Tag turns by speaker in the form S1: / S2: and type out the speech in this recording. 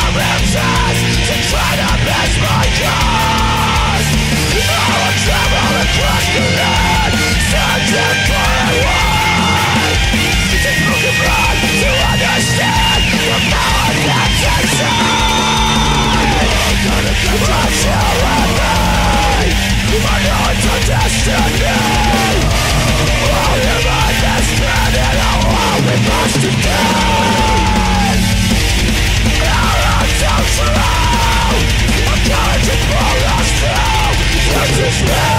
S1: corruption Yeah.